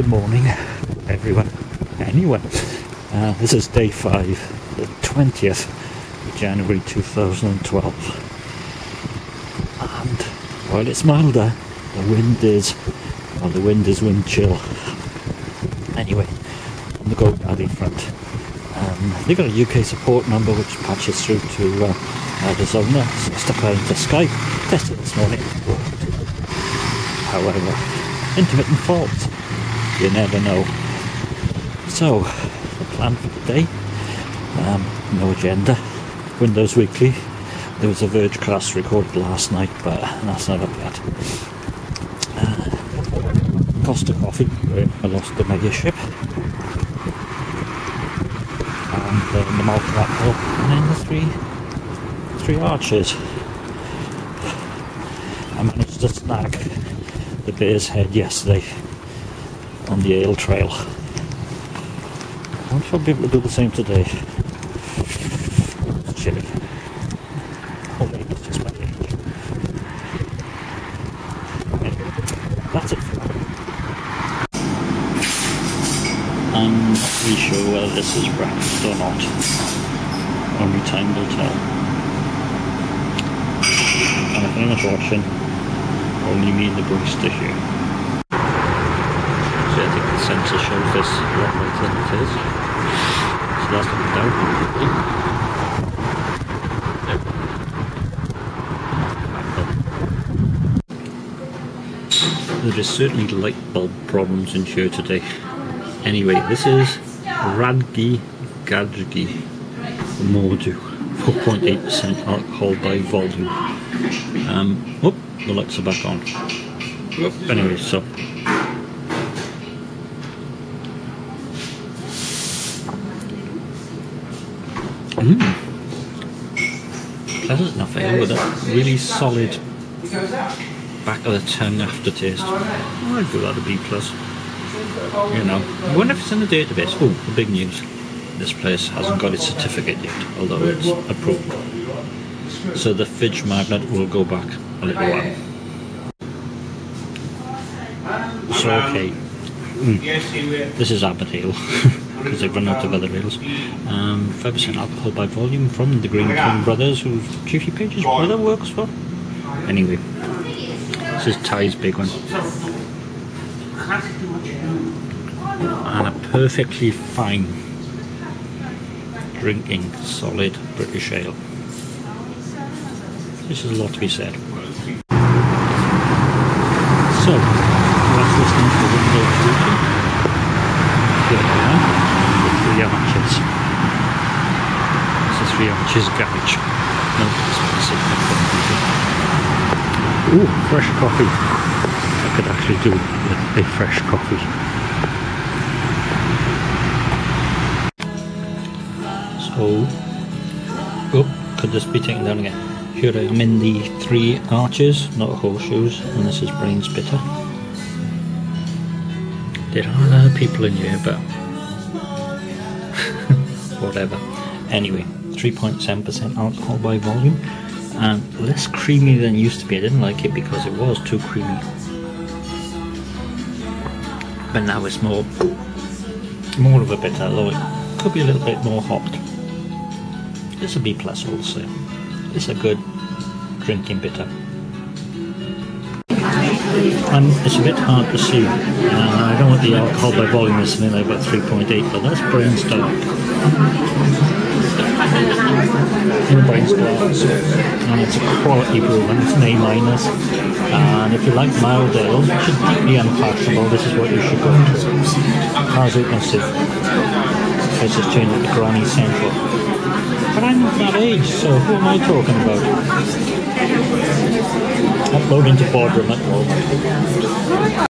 good morning, everyone, anyone. Uh, this is day five, the 20th of January 2012. And while it's milder, the wind is, well, the wind is wind chill. Anyway, on the GoDaddy front, um, they've got a UK support number which patches through to uh, Arizona, so step out into Skype, tested this morning. However, intermittent fault you never know. So, the plan for the day, um, no agenda. Windows Weekly, there was a Verge cast recorded last night, but that's not up yet. Uh, Costa Coffee, I lost the mega ship. And then the Malcolm Uphill, and then the three, three arches. I managed to snag the bear's head yesterday on the Ale Trail. I wonder if I'll be able to do the same today. It's chilly. Or maybe it's just my age. Anyway, that's it. I'm not really sure whether this is breakfast or not. Only time will tell. And if anyone's watching, only me and the barista here. Think the shows this later than it is. So that's looking down. There is certainly light bulb problems in here today. Anyway, this is Radgie Gadgie Mordue, 4.8% alcohol by volume. Um, the lights are back on. Anyway, so Mm. Pleasant enough ale with a really solid back of the tongue aftertaste. I'd give that a B plus. You know, I wonder if it's in the database. Oh, the big news. This place hasn't got its certificate yet, although it's approved. So the fridge magnet will go back a little while. So okay, mm. this is Abbot Ale. because they've run out of other ales. Um, 5% alcohol by volume from the Greene King Brothers, whose Chiefy Page's brother works for. Anyway, this is Ty's big one. And a perfectly fine drinking solid British ale. This is a lot to be said. So, to the Windows Weekly three arches. It's a three arches garage. No, Ooh, fresh coffee. I could actually do a fresh coffee. So, oh, could this be taken down again? Here I am in the three arches, not horseshoes, and this is Brains Bitter. There are a lot of people in here, but whatever. Anyway, 3.7% alcohol by volume and less creamy than used to be. I didn't like it because it was too creamy. But now it's more more of a bitter, although it could be a little bit more hopped. It's a B plus also. It's a good drinking bitter. And it's a bit hard to see. I don't what the alcohol by volume is, something like about 3.8, but that's Brains Dark in Brainstorms and it's a quality brew and it's an A minus. And if you like mild ales which is deeply unfashionable this is what you should go to. As you can see it's just changed the Granny Central. But I'm not that age so who am I talking about uploading to boardroom. at